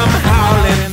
I'm howling.